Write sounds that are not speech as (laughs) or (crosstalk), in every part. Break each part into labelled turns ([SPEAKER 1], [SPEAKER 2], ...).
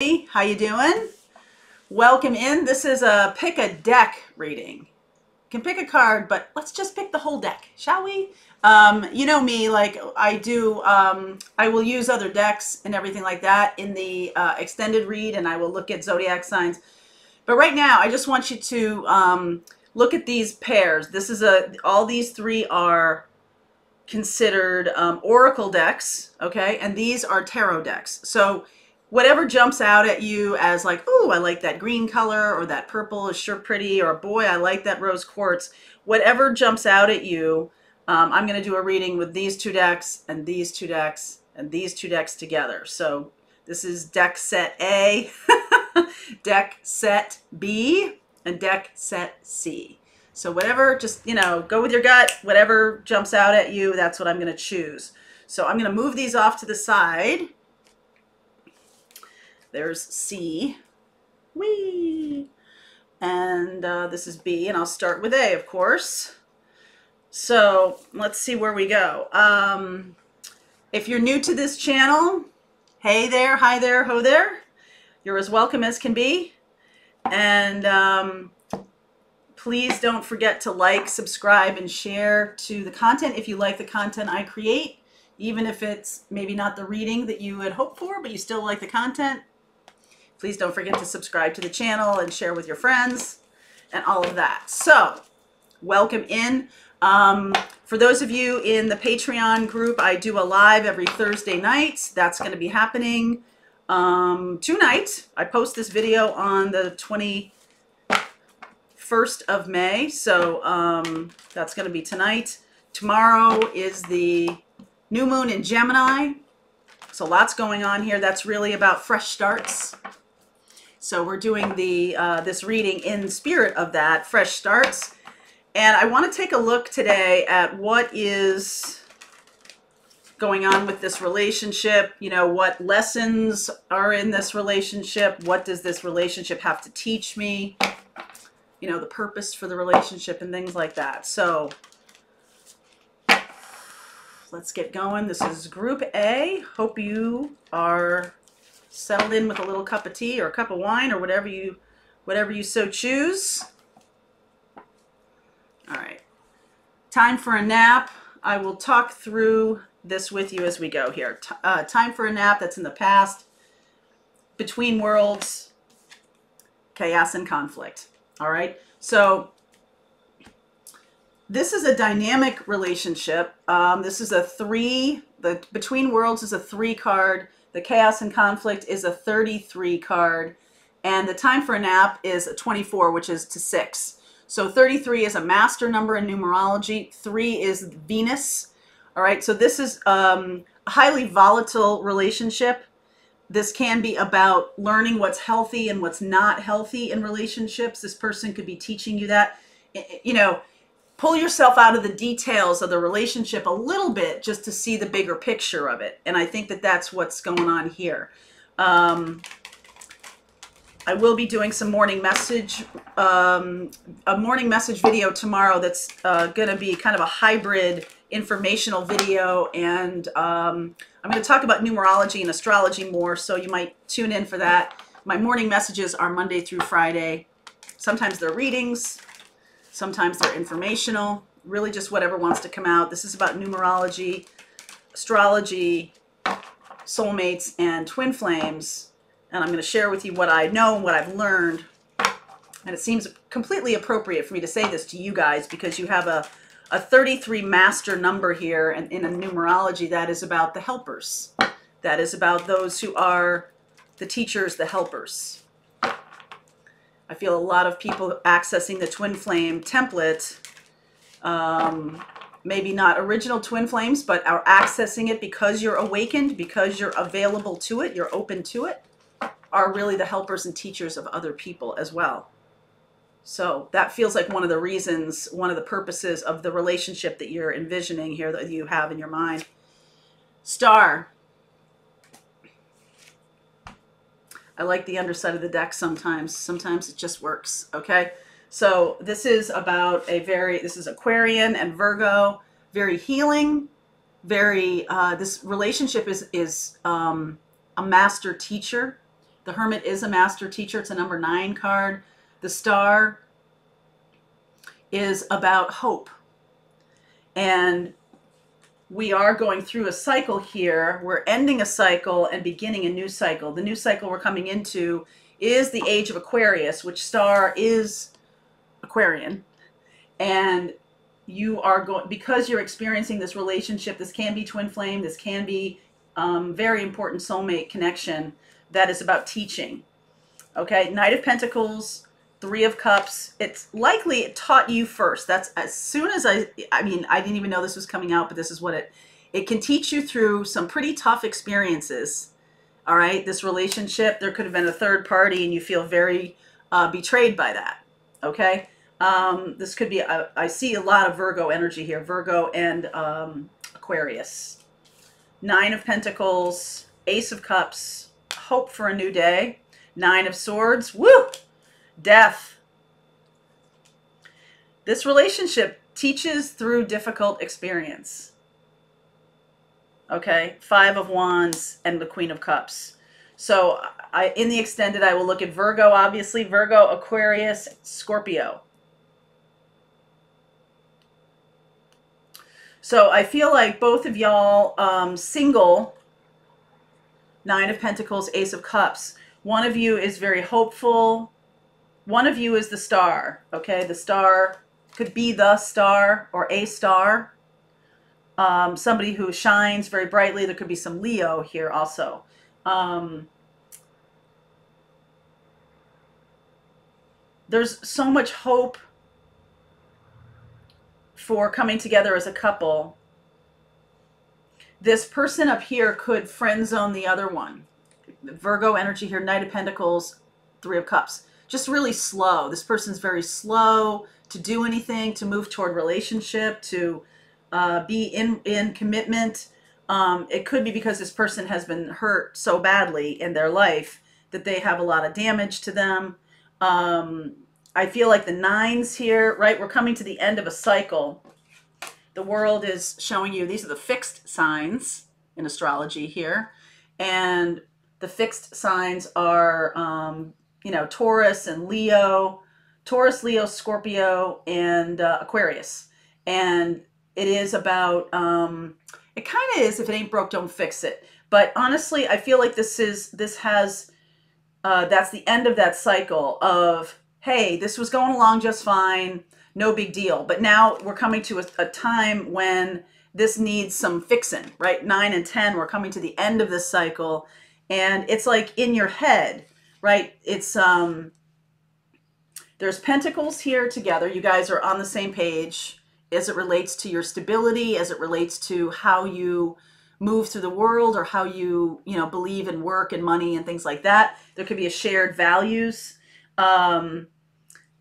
[SPEAKER 1] Hey, how you doing? Welcome in. This is a pick a deck reading. You can pick a card, but let's just pick the whole deck, shall we? Um, you know me, like I do, um, I will use other decks and everything like that in the uh, extended read, and I will look at zodiac signs. But right now, I just want you to um, look at these pairs. This is a, all these three are considered um, oracle decks, okay? And these are tarot decks. So whatever jumps out at you as like, oh, I like that green color or that purple is sure pretty or boy, I like that rose quartz. Whatever jumps out at you, um, I'm going to do a reading with these two decks and these two decks and these two decks together. So this is deck set A, (laughs) deck set B, and deck set C. So whatever, just, you know, go with your gut. Whatever jumps out at you, that's what I'm going to choose. So I'm going to move these off to the side. There's C. Whee! And uh, this is B, and I'll start with A, of course. So let's see where we go. Um, if you're new to this channel, hey there, hi there, ho there. You're as welcome as can be. And um, Please don't forget to like, subscribe, and share to the content if you like the content I create, even if it's maybe not the reading that you had hoped for, but you still like the content. Please don't forget to subscribe to the channel and share with your friends and all of that. So, welcome in. Um, for those of you in the Patreon group, I do a live every Thursday night. That's going to be happening um, tonight. I post this video on the 21st of May. So um, that's going to be tonight. Tomorrow is the new moon in Gemini. So lots going on here. That's really about fresh starts. So we're doing the uh, this reading in spirit of that, fresh starts. And I want to take a look today at what is going on with this relationship, you know, what lessons are in this relationship, what does this relationship have to teach me? you know, the purpose for the relationship and things like that. So let's get going. This is group A. Hope you are settled in with a little cup of tea or a cup of wine or whatever you whatever you so choose. All right. Time for a nap. I will talk through this with you as we go here. Uh, time for a nap that's in the past. Between worlds, chaos and conflict. All right. So this is a dynamic relationship. Um, this is a three, the Between Worlds is a three card. The Chaos and Conflict is a 33 card. And the time for a nap is a 24, which is to six. So 33 is a master number in numerology. Three is Venus. All right. So this is um, a highly volatile relationship this can be about learning what's healthy and what's not healthy in relationships. This person could be teaching you that. You know, pull yourself out of the details of the relationship a little bit just to see the bigger picture of it. And I think that that's what's going on here. Um, I will be doing some morning message, um, a morning message video tomorrow that's uh, going to be kind of a hybrid informational video and um, I'm going to talk about numerology and astrology more so you might tune in for that. My morning messages are Monday through Friday. Sometimes they're readings, sometimes they're informational, really just whatever wants to come out. This is about numerology, astrology, soulmates, and twin flames. And I'm going to share with you what I know and what I've learned. And it seems completely appropriate for me to say this to you guys because you have a a 33 master number here and in a numerology that is about the helpers. That is about those who are the teachers, the helpers. I feel a lot of people accessing the twin flame template, um, maybe not original twin flames, but are accessing it because you're awakened, because you're available to it, you're open to it, are really the helpers and teachers of other people as well. So that feels like one of the reasons, one of the purposes of the relationship that you're envisioning here that you have in your mind. Star. I like the underside of the deck sometimes. Sometimes it just works, okay? So this is about a very, this is Aquarian and Virgo, very healing, very, uh, this relationship is, is um, a master teacher The Hermit is a master teacher. It's a number nine card. The Star is about hope. And we are going through a cycle here. We're ending a cycle and beginning a new cycle. The new cycle we're coming into is the age of Aquarius, which star is Aquarian. And you are going, because you're experiencing this relationship, this can be twin flame, this can be um, very important soulmate connection that is about teaching. Okay, Knight of Pentacles, Three of Cups. It's likely it taught you first. That's as soon as I, I mean, I didn't even know this was coming out, but this is what it, it can teach you through some pretty tough experiences. All right, this relationship, there could have been a third party and you feel very uh, betrayed by that. Okay, um, this could be, I, I, see a lot of Virgo energy here, Virgo and um, Aquarius. Nine of Pentacles, Ace of Cups, hope for a new day. Nine of Swords, woo! Death. This relationship teaches through difficult experience. Okay, Five of Wands and the Queen of Cups. So I, in the extended, I will look at Virgo, obviously, Virgo, Aquarius, Scorpio. So I feel like both of y'all um, single, Nine of Pentacles, Ace of Cups. One of you is very hopeful, one of you is the star, okay? The star could be the star or a star. Um, somebody who shines very brightly. There could be some Leo here also. Um, there's so much hope for coming together as a couple. This person up here could friend zone the other one. Virgo energy here, Knight of Pentacles, Three of Cups just really slow. This person's very slow to do anything, to move toward relationship, to uh, be in, in commitment. Um, it could be because this person has been hurt so badly in their life that they have a lot of damage to them. Um, I feel like the nines here, right? We're coming to the end of a cycle. The world is showing you, these are the fixed signs in astrology here. And the fixed signs are um, you know, Taurus and Leo, Taurus, Leo, Scorpio, and uh, Aquarius. And it is about, um, it kind of is, if it ain't broke, don't fix it. But honestly, I feel like this is, this has, uh, that's the end of that cycle of, hey, this was going along just fine, no big deal. But now we're coming to a, a time when this needs some fixing, right? Nine and 10, we're coming to the end of this cycle. And it's like in your head, right? It's um there's pentacles here together. You guys are on the same page as it relates to your stability, as it relates to how you move through the world or how you, you know, believe in work and money and things like that. There could be a shared values. Um,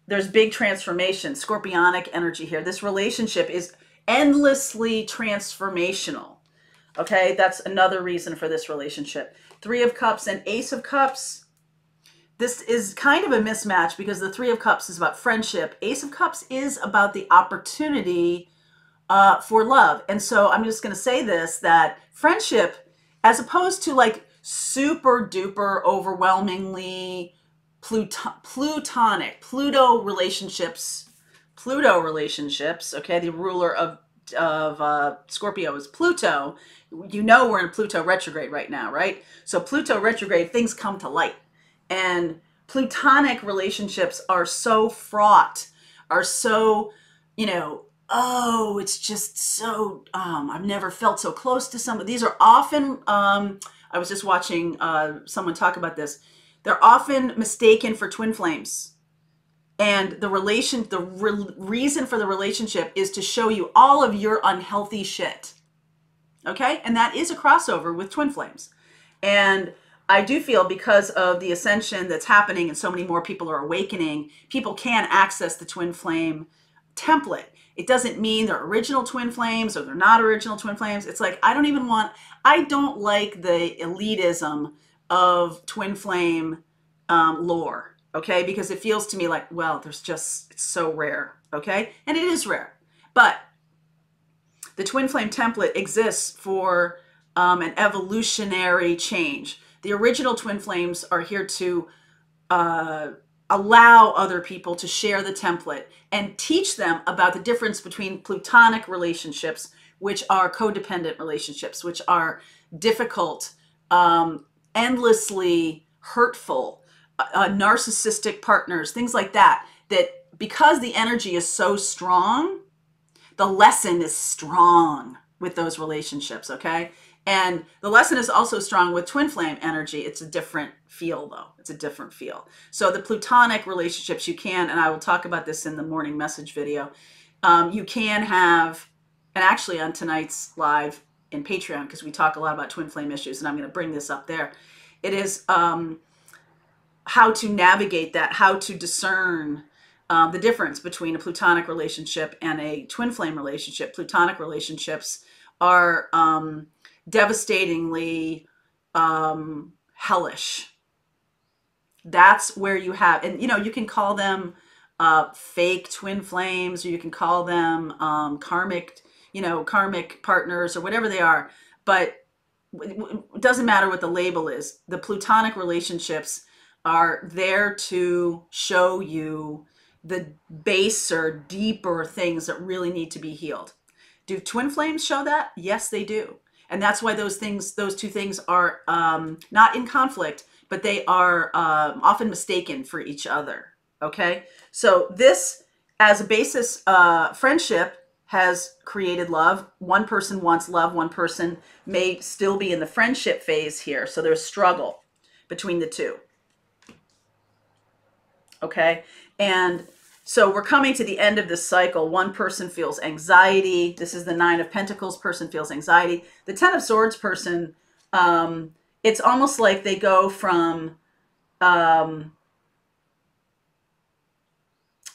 [SPEAKER 1] there's big transformation, scorpionic energy here. This relationship is endlessly transformational. Okay, that's another reason for this relationship. Three of Cups and Ace of Cups this is kind of a mismatch because the Three of Cups is about friendship. Ace of Cups is about the opportunity uh, for love. And so I'm just going to say this that friendship, as opposed to like super duper overwhelmingly Plut- plutonic, Pluto relationships, Pluto relationships, okay, the ruler of of uh, Scorpio is Pluto. You know we're in Pluto retrograde right now, right? So Pluto retrograde, things come to light and plutonic relationships are so fraught, are so, you know, oh, it's just so, um, I've never felt so close to someone. These are often, um, I was just watching uh, someone talk about this. They're often mistaken for twin flames. And the relation, the re- reason for the relationship is to show you all of your unhealthy shit. Okay? And that is a crossover with twin flames. And I do feel because of the ascension that's happening and so many more people are awakening, people can access the twin flame template. It doesn't mean they're original twin flames or they're not original twin flames. It's like, I don't even want, I don't like the elitism of twin flame um, lore, okay? Because it feels to me like, well, there's just, it's so rare, okay? And it is rare. But the twin flame template exists for um, an evolutionary change the original twin flames are here to uh, allow other people to share the template and teach them about the difference between plutonic relationships, which are codependent relationships, which are difficult, um, endlessly hurtful, uh, narcissistic partners, things like that. That because the energy is so strong, the lesson is strong with those relationships, okay? And the lesson is also strong with twin flame energy. It's a different feel, though. It's a different feel. So the plutonic relationships, you can, and I will talk about this in the morning message video. Um, you can have, and actually on tonight's live in Patreon, because we talk a lot about twin flame issues, and I'm going to bring this up there. It is um, how to navigate that, how to discern um, the difference between a plutonic relationship and a twin flame relationship. Plutonic relationships are um, devastatingly um, hellish. That's where you have, and you know, you can call them uh, fake twin flames, or you can call them um, karmic, you know, karmic partners, or whatever they are. But it doesn't matter what the label is. The plutonic relationships are there to show you the baser, deeper things that really need to be healed. Do twin flames show that? Yes, they do and that's why those things those two things are um, not in conflict but they are um, often mistaken for each other okay? So this as a basis uh, friendship has created love. One person wants love. One person may still be in the friendship phase here. So there's struggle between the two. Okay? And so we're coming to the end of this cycle. One person feels anxiety. This is the Nine of Pentacles person feels anxiety. The Ten of Swords person, um, it's almost like they go from, um,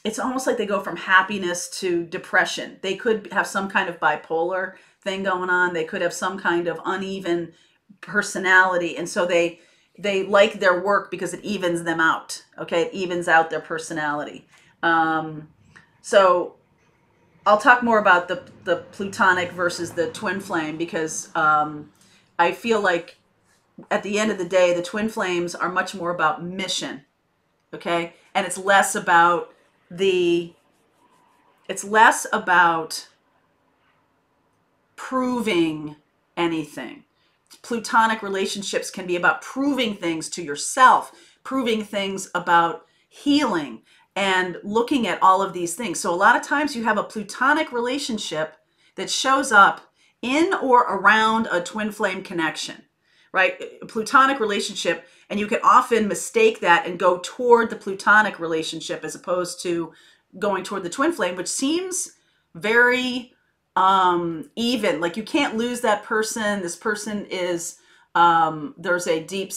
[SPEAKER 1] it's almost like they go from happiness to depression. They could have some kind of bipolar thing going on. They could have some kind of uneven personality. And so they, they like their work because it evens them out. Okay. It evens out their personality. Um, so I'll talk more about the, the plutonic versus the twin flame because um, I feel like at the end of the day, the twin flames are much more about mission. Okay. And it's less about the, it's less about proving anything. Plutonic relationships can be about proving things to yourself, proving things about healing, and looking at all of these things. So a lot of times you have a plutonic relationship that shows up in or around a twin flame connection, right? A plutonic relationship, and you can often mistake that and go toward the plutonic relationship as opposed to going toward the twin flame, which seems very um even like you can't lose that person this person is um there's a deep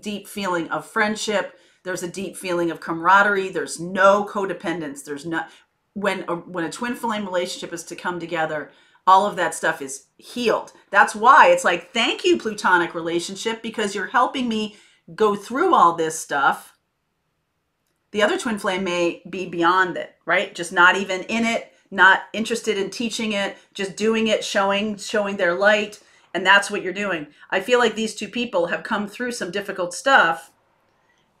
[SPEAKER 1] deep feeling of friendship there's a deep feeling of camaraderie. There's no codependence. There's not when a, when a twin flame relationship is to come together. All of that stuff is healed. That's why it's like, thank you, plutonic relationship, because you're helping me go through all this stuff. The other twin flame may be beyond it, right? Just not even in it, not interested in teaching it, just doing it, showing showing their light, and that's what you're doing. I feel like these two people have come through some difficult stuff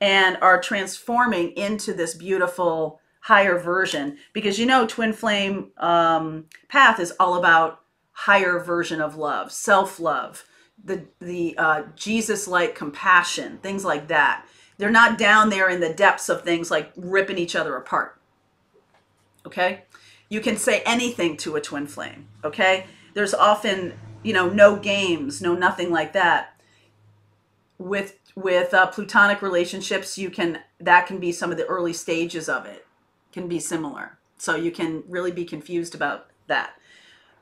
[SPEAKER 1] and are transforming into this beautiful higher version. Because you know twin flame um, path is all about higher version of love self-love the the uh, jesus-like compassion things like that. They're not down there in the depths of things like ripping each other apart. Okay? You can say anything to a twin flame okay? There's often you know no games no nothing like that with with uh, plutonic relationships you can that can be some of the early stages of it can be similar. So you can really be confused about that.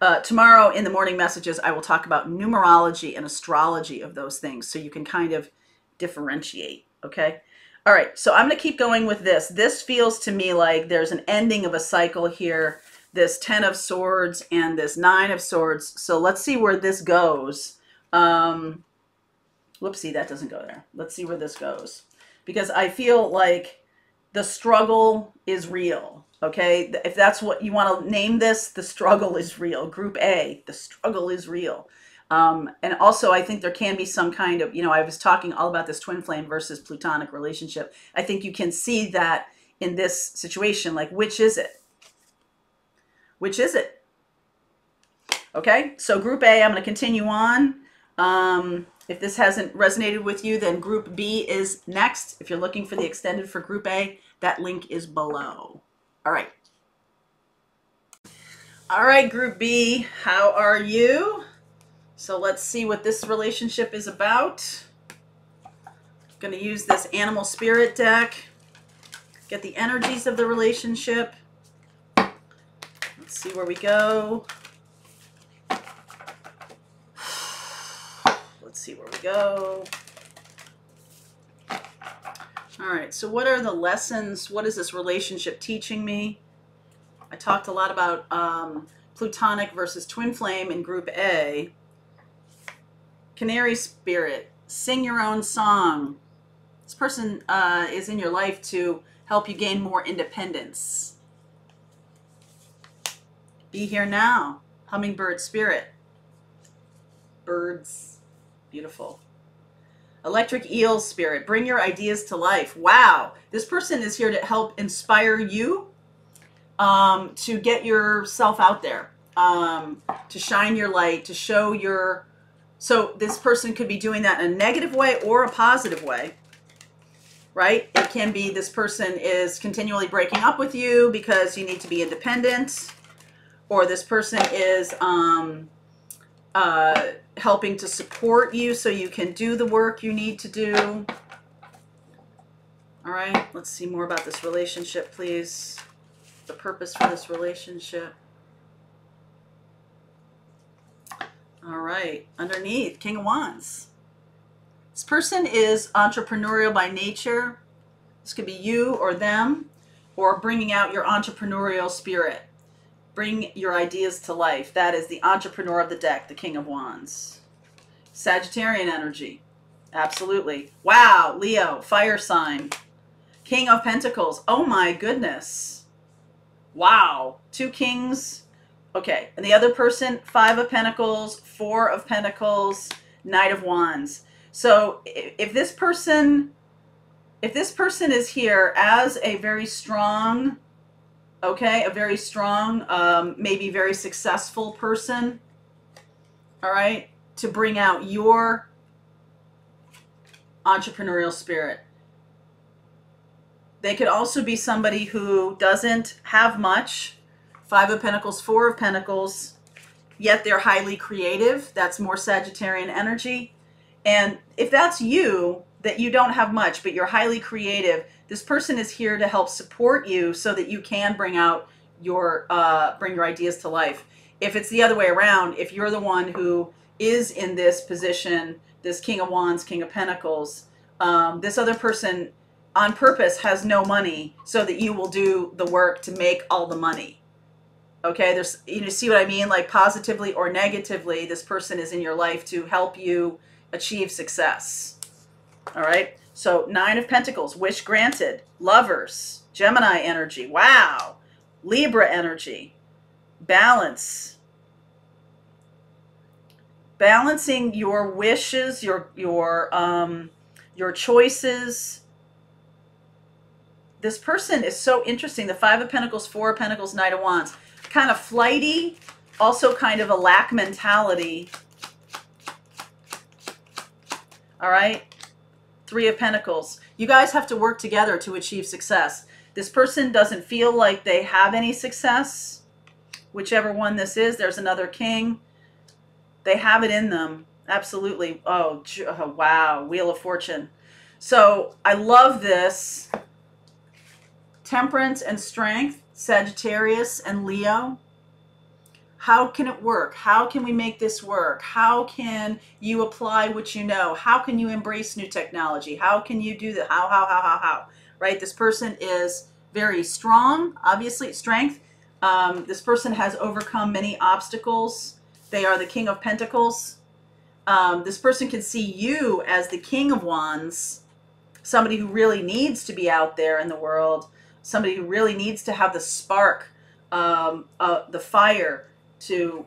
[SPEAKER 1] Uh, tomorrow in the morning messages i will talk about numerology and astrology of those things so you can kind of differentiate okay? All right so i'm going to keep going with this. This feels to me like there's an ending of a cycle here this ten of swords and this nine of swords. So let's see where this goes. Um, Whoopsie, that doesn't go there. Let's see where this goes. Because I feel like the struggle is real. Okay, if that's what you want to name this, the struggle is real. Group A, the struggle is real. Um, and also, I think there can be some kind of, you know, I was talking all about this twin flame versus plutonic relationship. I think you can see that in this situation. Like, which is it? Which is it? Okay, so group A, I'm going to continue on. Um, if this hasn't resonated with you, then group B is next. If you're looking for the extended for group A, that link is below. All right. All right, group B, how are you? So let's see what this relationship is about. I'm going to use this animal spirit deck. Get the energies of the relationship. Let's see where we go. Let's see where we go. All right, so what are the lessons? What is this relationship teaching me? I talked a lot about um, plutonic versus twin flame in group A. Canary spirit, sing your own song. This person uh, is in your life to help you gain more independence. Be here now, hummingbird spirit. Birds, beautiful. Electric eel spirit, bring your ideas to life. Wow, this person is here to help inspire you um, to get yourself out there, um, to shine your light, to show your so this person could be doing that in a negative way or a positive way, right? It can be this person is continually breaking up with you because you need to be independent, or this person is um, uh, helping to support you so you can do the work you need to do. All right, let's see more about this relationship, please. The purpose for this relationship. All right, underneath, King of Wands. This person is entrepreneurial by nature. This could be you or them, or bringing out your entrepreneurial spirit. Bring your ideas to life. That is the entrepreneur of the deck, the King of Wands. Sagittarian energy. Absolutely. Wow, Leo, fire sign. King of Pentacles. Oh my goodness. Wow. Two kings, Okay, and the other person, Five of Pentacles, Four of Pentacles, Knight of Wands. So if this person, if this person is here as a very strong, okay, a very strong, um, maybe very successful person, all right, to bring out your entrepreneurial spirit. They could also be somebody who doesn't have much, Five of Pentacles, Four of Pentacles, yet they're highly creative. That's more Sagittarian energy. And if that's you, that you don't have much, but you're highly creative, this person is here to help support you so that you can bring out your, uh, bring your ideas to life. If it's the other way around, if you're the one who is in this position, this King of Wands, King of Pentacles, um, this other person on purpose has no money so that you will do the work to make all the money. Okay there's you know see what i mean? Like positively or negatively this person is in your life to help you achieve success. All right so nine of pentacles wish granted. Lovers gemini energy wow. Libra energy balance. Balancing your wishes your your um your choices. This person is so interesting. The five of pentacles four of pentacles knight of wands. Kind of flighty, also kind of a lack mentality. All right. Three of Pentacles. You guys have to work together to achieve success. This person doesn't feel like they have any success. Whichever one this is, there's another king. They have it in them. Absolutely. Oh, oh wow. Wheel of Fortune. So I love this. Temperance and strength. Sagittarius and Leo. How can it work? How can we make this work? How can you apply what you know? How can you embrace new technology? How can you do that? How, how, how, how, how? Right? This person is very strong, obviously, strength. Um, this person has overcome many obstacles. They are the King of Pentacles. Um, this person can see you as the King of Wands, somebody who really needs to be out there in the world somebody who really needs to have the spark, um, uh, the fire to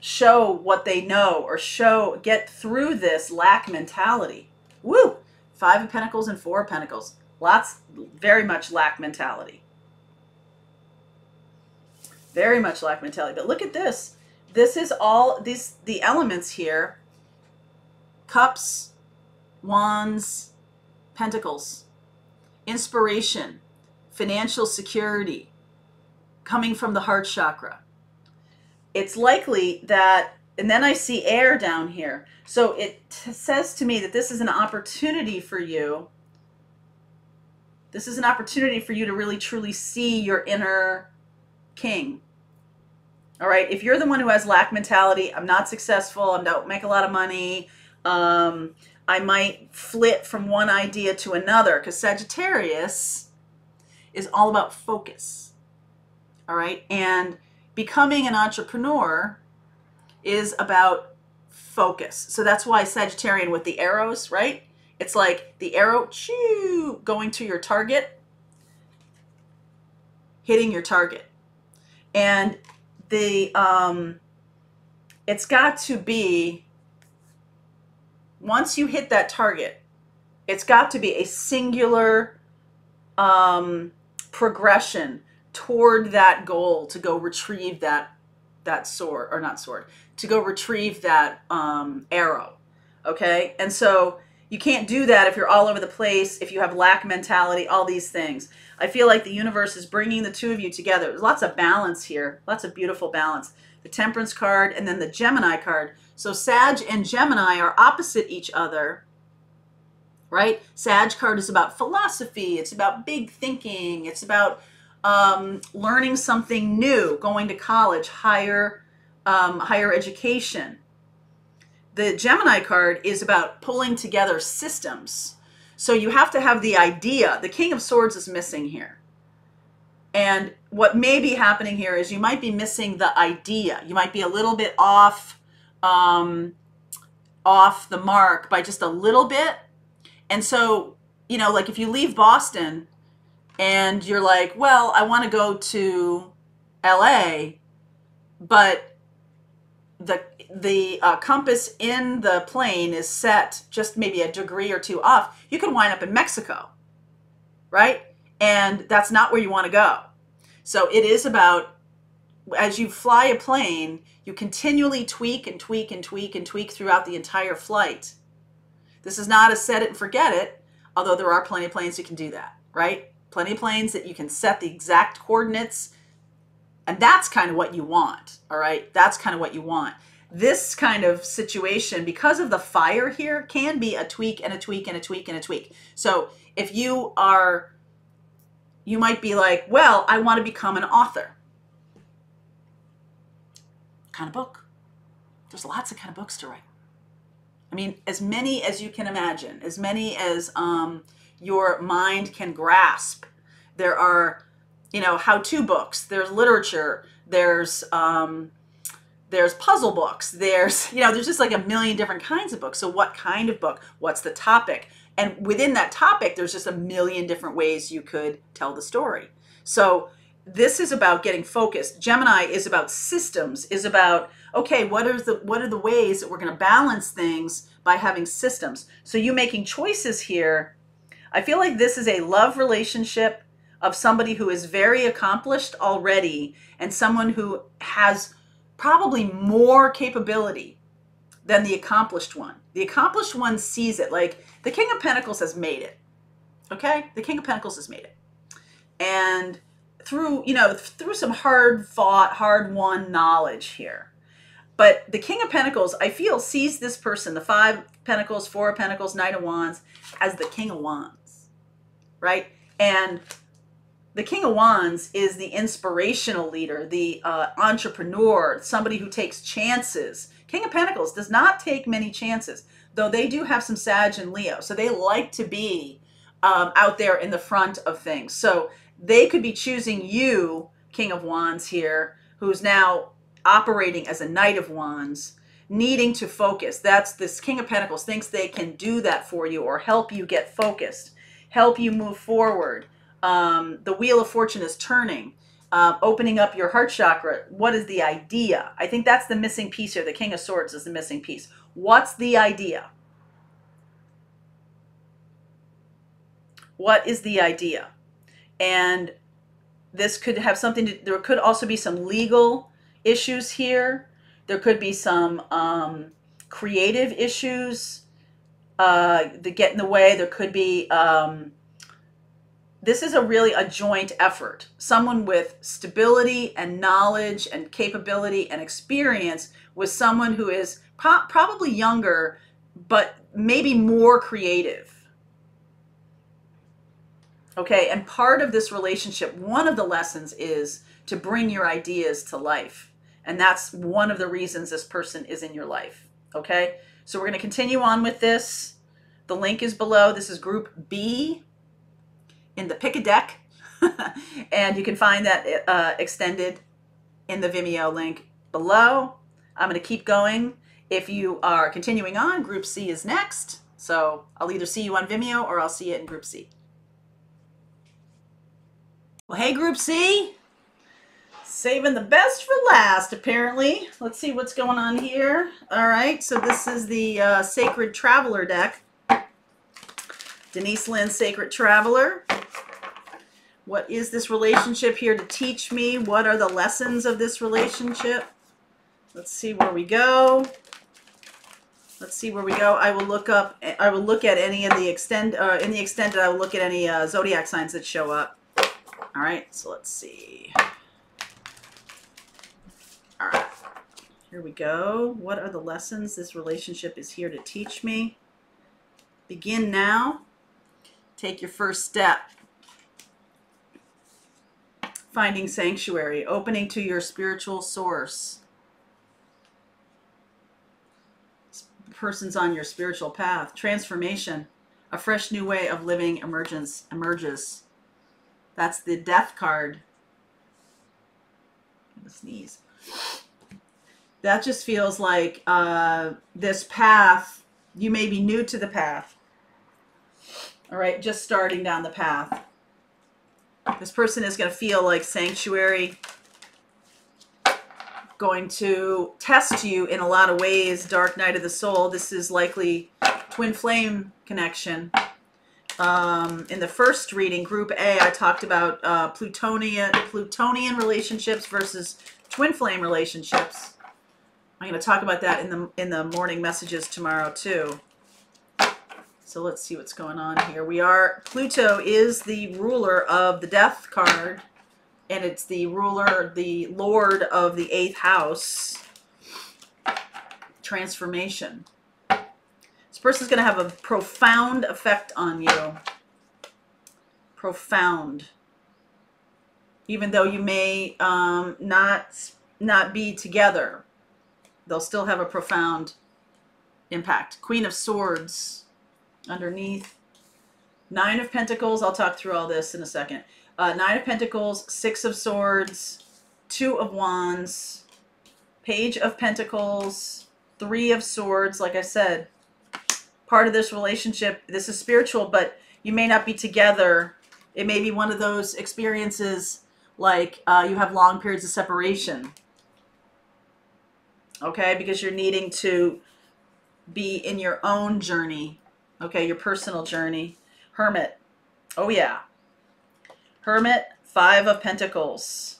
[SPEAKER 1] show what they know or show get through this lack mentality. Woo! Five of Pentacles and Four of Pentacles. Lots, very much lack mentality. Very much lack mentality. But look at this. This is all these the elements here. Cups, wands, pentacles, inspiration, financial security, coming from the heart chakra. It's likely that, and then I see air down here. So it says to me that this is an opportunity for you. This is an opportunity for you to really truly see your inner king. All right. If you're the one who has lack mentality, I'm not successful, I don't make a lot of money, um, I might flit from one idea to another because Sagittarius is all about focus. All right. And becoming an entrepreneur is about focus. So that's why Sagittarian with the arrows, right? It's like the arrow choo, going to your target, hitting your target. And the um it's got to be once you hit that target, it's got to be a singular um, progression toward that goal to go retrieve that that sword or not sword to go retrieve that um, arrow. Okay, and so you can't do that if you're all over the place, if you have lack mentality, all these things. I feel like the universe is bringing the two of you together. There's lots of balance here, lots of beautiful balance. The Temperance card and then the Gemini card so Sag and Gemini are opposite each other, right? Sag card is about philosophy. It's about big thinking. It's about um, learning something new, going to college, higher, um, higher education. The Gemini card is about pulling together systems. So you have to have the idea. The King of Swords is missing here. And what may be happening here is you might be missing the idea. You might be a little bit off um, off the mark by just a little bit. And so, you know, like if you leave Boston and you're like, well, I want to go to LA, but the the uh, compass in the plane is set just maybe a degree or two off, you can wind up in Mexico, right? And that's not where you want to go. So it is about as you fly a plane, you continually tweak and tweak and tweak and tweak throughout the entire flight. This is not a set it and forget it, although there are plenty of planes that can do that, right? Plenty of planes that you can set the exact coordinates, and that's kind of what you want, all right? That's kind of what you want. This kind of situation, because of the fire here, can be a tweak and a tweak and a tweak and a tweak. So if you are, you might be like, well, I want to become an author kind of book. There's lots of kind of books to write. I mean, as many as you can imagine, as many as um, your mind can grasp. There are, you know, how-to books. There's literature. There's um, there's puzzle books. There's, (laughs) you know, there's just like a million different kinds of books. So what kind of book? What's the topic? And within that topic, there's just a million different ways you could tell the story. So this is about getting focused. Gemini is about systems, is about okay, what are the what are the ways that we're going to balance things by having systems? So you making choices here. I feel like this is a love relationship of somebody who is very accomplished already and someone who has probably more capability than the accomplished one. The accomplished one sees it like the King of Pentacles has made it. Okay? The King of Pentacles has made it. And through you know through some hard fought hard won knowledge here but the king of pentacles i feel sees this person the five pentacles four of pentacles knight of wands as the king of wands right? And the king of wands is the inspirational leader the uh, entrepreneur somebody who takes chances. King of pentacles does not take many chances though they do have some sag and leo so they like to be um, out there in the front of things. So they could be choosing you, King of Wands here, who's now operating as a Knight of Wands, needing to focus. That's this King of Pentacles thinks they can do that for you or help you get focused, help you move forward. Um, the Wheel of Fortune is turning. uh, opening up your heart chakra. What is the idea? I think that's the missing piece here. The King of Swords is the missing piece. What's the idea? What is the idea? And this could have something to, there could also be some legal issues here. There could be some um, creative issues uh, that get in the way. There could be, um, this is a really a joint effort. Someone with stability and knowledge and capability and experience with someone who is pro- probably younger, but maybe more creative Okay, and part of this relationship, one of the lessons is to bring your ideas to life. And that's one of the reasons this person is in your life. Okay, so we're going to continue on with this. The link is below. This is group B in the pick a deck. (laughs) and you can find that uh, extended in the Vimeo link below. I'm going to keep going. If you are continuing on, group C is next. So I'll either see you on Vimeo or I'll see it in group C. Well, hey, Group C. Saving the best for last, apparently. Let's see what's going on here. All right, so this is the uh, Sacred Traveler deck. Denise Linn, Sacred Traveler. What is this relationship here to teach me? What are the lessons of this relationship? Let's see where we go. Let's see where we go. I will look up. I will look at any of the extend. Uh, in the extended, I will look at any uh, zodiac signs that show up. All right, so let's see. All right, here we go. What are the lessons this relationship is here to teach me? Begin now. Take your first step. Finding sanctuary, opening to your spiritual source. person's on your spiritual path. Transformation, a fresh new way of living emergence emerges. That's the death card. sneeze. That just feels like uh, this path, you may be new to the path. All right, just starting down the path. This person is going to feel like sanctuary, going to test you in a lot of ways. Dark night of the soul. This is likely twin flame connection. Um, in the first reading, Group A, I talked about uh, Plutonian Plutonian relationships versus twin flame relationships. I'm going to talk about that in the in the morning messages tomorrow too. So let's see what's going on here. We are Pluto is the ruler of the Death card, and it's the ruler, the Lord of the eighth house. Transformation. This person's going to have a profound effect on you. Profound. Even though you may um, not not be together, they'll still have a profound impact. Queen of Swords underneath. Nine of Pentacles. I'll talk through all this in a second. Uh, Nine of Pentacles, Six of Swords, Two of Wands, Page of Pentacles, Three of Swords. Like I said, part of this relationship. This is spiritual, but you may not be together. It may be one of those experiences like uh, you have long periods of separation. Okay, because you're needing to be in your own journey. Okay, your personal journey. Hermit. Oh, yeah. Hermit, Five of Pentacles.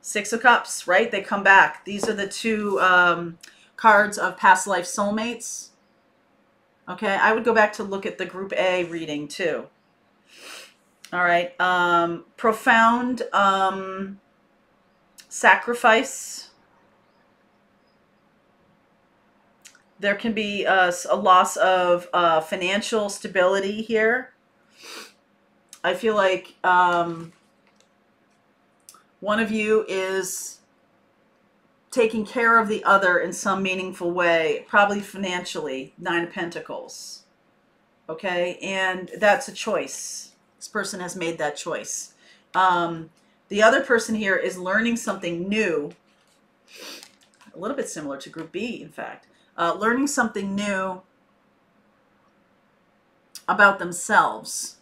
[SPEAKER 1] Six of Cups, right? They come back. These are the two um, cards of past life soulmates. Okay, I would go back to look at the group A reading too. All right, um, profound um, sacrifice. There can be a, a loss of uh, financial stability here. I feel like um, one of you is taking care of the other in some meaningful way, probably financially, Nine of Pentacles. Okay, and that's a choice. This person has made that choice. Um, the other person here is learning something new, a little bit similar to Group B, in fact. Uh, learning something new about themselves,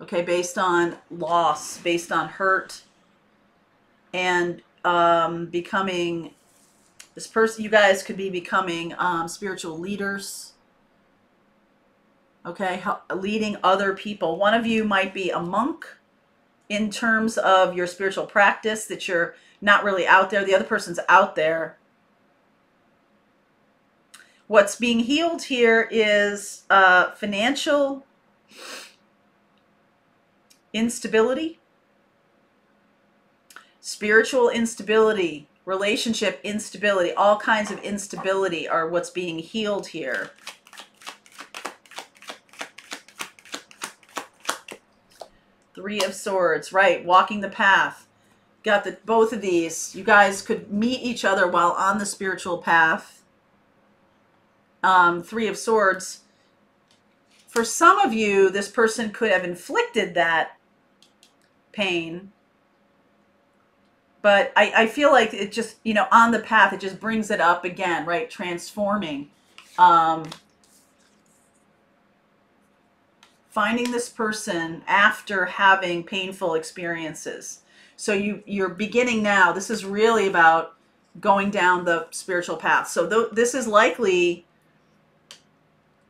[SPEAKER 1] okay, based on loss, based on hurt, and um, becoming this person. You guys could be becoming um, spiritual leaders. Okay, leading other people. One of you might be a monk in terms of your spiritual practice that you're not really out there. The other person's out there. What's being healed here is uh, financial instability, spiritual instability, relationship instability, all kinds of instability are what's being healed here. Three of Swords, right, walking the path. Got the both of these. You guys could meet each other while on the spiritual path. Um, Three of Swords. For some of you, this person could have inflicted that pain. But I, I feel like it just, you know, on the path, it just brings it up again, right? Transforming. Um, finding this person after having painful experiences. So you you're beginning now. This is really about going down the spiritual path. So th- this is likely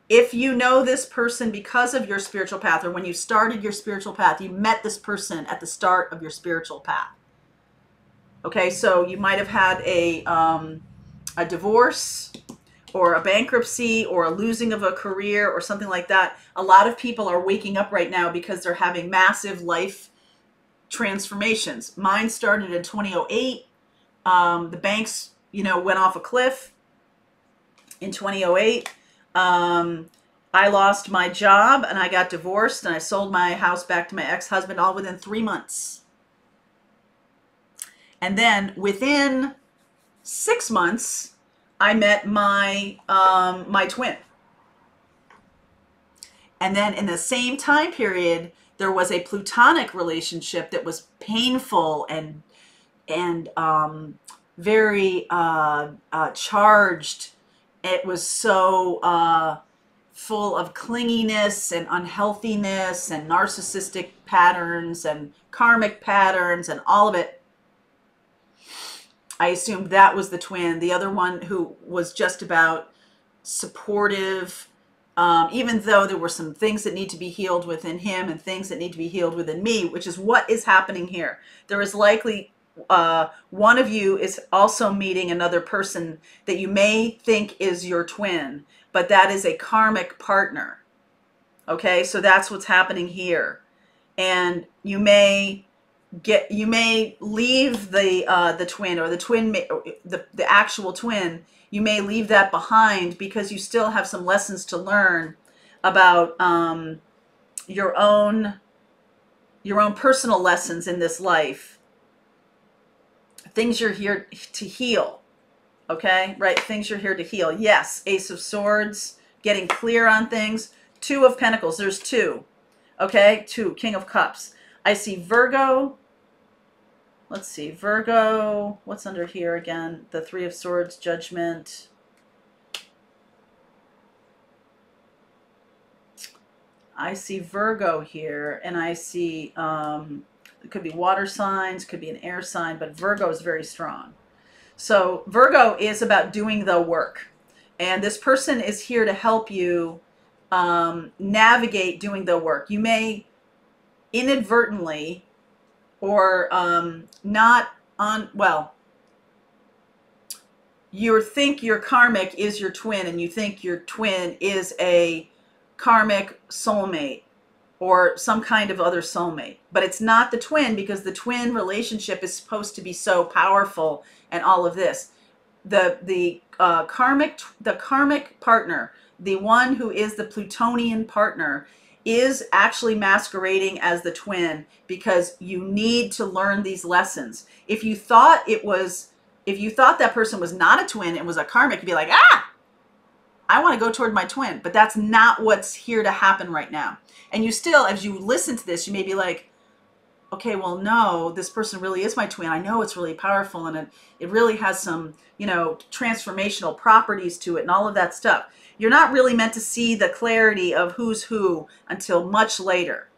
[SPEAKER 1] if you know this person because of your spiritual path or when you started your spiritual path, you met this person at the start of your spiritual path. Okay, so you might have had a um, a divorce or a bankruptcy or a losing of a career or something like that, a lot of people are waking up right now because they're having massive life transformations. Mine started in 2008. Um, the banks, you know, went off a cliff in 2008. Um, I lost my job and I got divorced and I sold my house back to my ex-husband all within three months. And then within six months, I met my um, my twin. And then in the same time period, there was a plutonic relationship that was painful and and um, very uh, uh, charged. It was so uh, full of clinginess and unhealthiness and narcissistic patterns and karmic patterns and all of it. I assumed that was the twin. The other one who was just about supportive, um, even though there were some things that need to be healed within him and things that need to be healed within me, which is what is happening here. There is likely uh, one of you is also meeting another person that you may think is your twin, but that is a karmic partner. Okay, so that's what's happening here. And you may get you may leave the uh, the twin or the twin may, the the actual twin you may leave that behind because you still have some lessons to learn about um, your own your own personal lessons in this life. Things you're here to heal okay? Right things you're here to heal. Yes ace of swords getting clear on things. Two of pentacles there's two okay? Two king of cups I see Virgo. Let's see, Virgo. What's under here again? The Three of Swords, Judgment. I see Virgo here, and I see um, it could be water signs, could be an air sign, but Virgo is very strong. So Virgo is about doing the work, and this person is here to help you um, navigate doing the work. You may inadvertently or um, not on, well, you think your karmic is your twin and you think your twin is a karmic soulmate or some kind of other soulmate. But it's not the twin because the twin relationship is supposed to be so powerful and all of this. The the uh, karmic the karmic partner, the one who is the Plutonian partner, is actually masquerading as the twin because you need to learn these lessons. If you thought it was, if you thought that person was not a twin and was a karmic, you'd be like, ah, I want to go toward my twin. But that's not what's here to happen right now. And you still, as you listen to this, you may be like, okay, well, no, this person really is my twin. I know it's really powerful and it, it really has some, you know, transformational properties to it and all of that stuff you're not really meant to see the clarity of who's who until much later.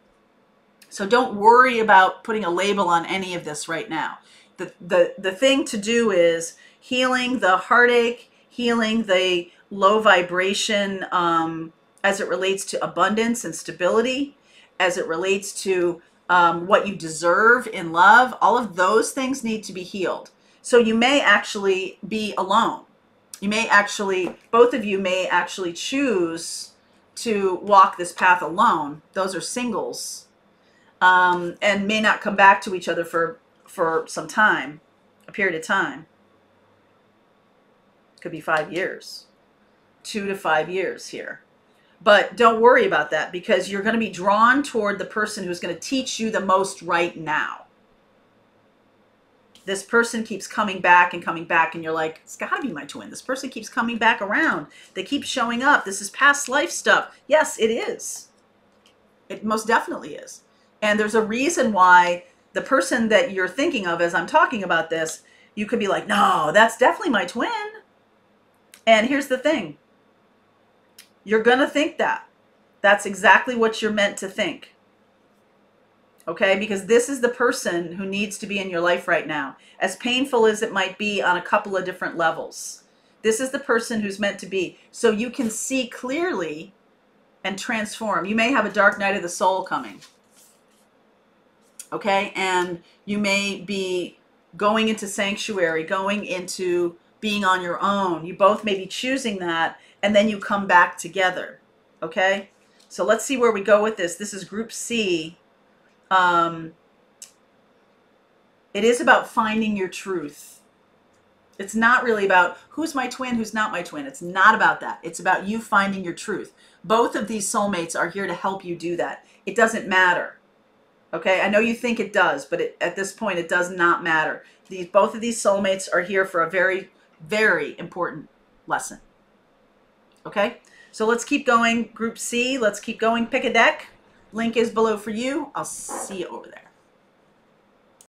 [SPEAKER 1] So don't worry about putting a label on any of this right now. the, the, the thing to do is healing the heartache, healing the low vibration um, as it relates to abundance and stability, as it relates to um, what you deserve in love. All of those things need to be healed. So you may actually be alone. You may actually, both of you may actually choose to walk this path alone. Those are singles. Um, and may not come back to each other for for some time, a period of time. Could be five years, two to five years here. But don't worry about that because you're going to be drawn toward the person who's going to teach you the most right now. This person keeps coming back and coming back, and you're like, it's got to be my twin. This person keeps coming back around. They keep showing up. This is past life stuff. Yes, it is. It most definitely is. And there's a reason why the person that you're thinking of as I'm talking about this, you could be like, no, that's definitely my twin. And here's the thing you're going to think that. That's exactly what you're meant to think. Okay, because this is the person who needs to be in your life right now, as painful as it might be on a couple of different levels. This is the person who's meant to be. So you can see clearly and transform. You may have a dark night of the soul coming okay? And you may be going into sanctuary, going into being on your own. You both may be choosing that, and then you come back together, okay? So let's see where we go with this. This is Group C. Um, it is about finding your truth. It's not really about who's my twin, who's not my twin. It's not about that. It's about you finding your truth. Both of these soulmates are here to help you do that. It doesn't matter Okay, I know you think it does, but it, at this point, it does not matter. These both of these soulmates are here for a very, very important lesson. Okay, so let's keep going. Group C, let's keep going. Pick a deck. Link is below for you. I'll see you over there.